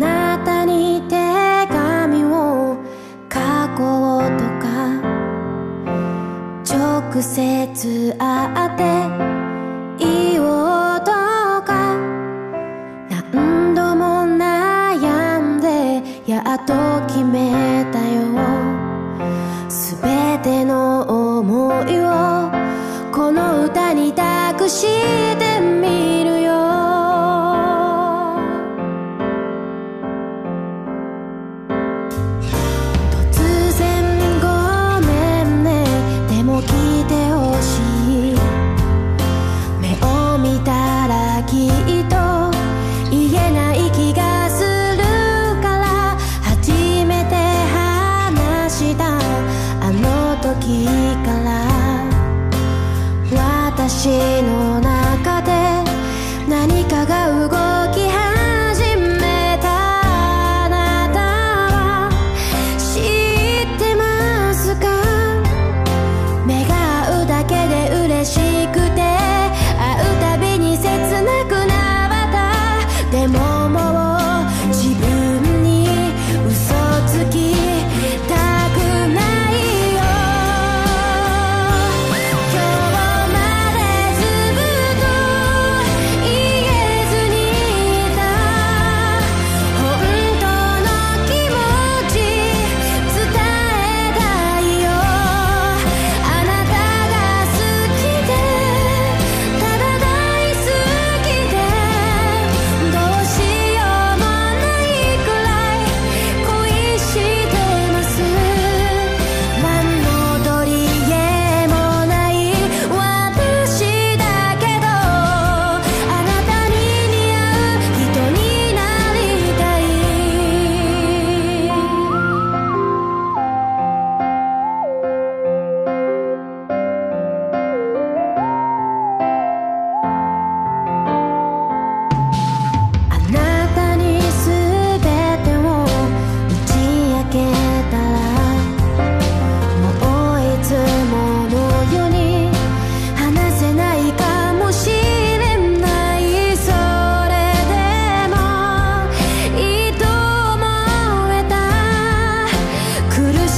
なたに手紙を書こうとか。直接会って言おうとか。何度も悩んでやっと決めたよ。全ての思いをこの歌に託して 싸우고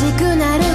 しくなる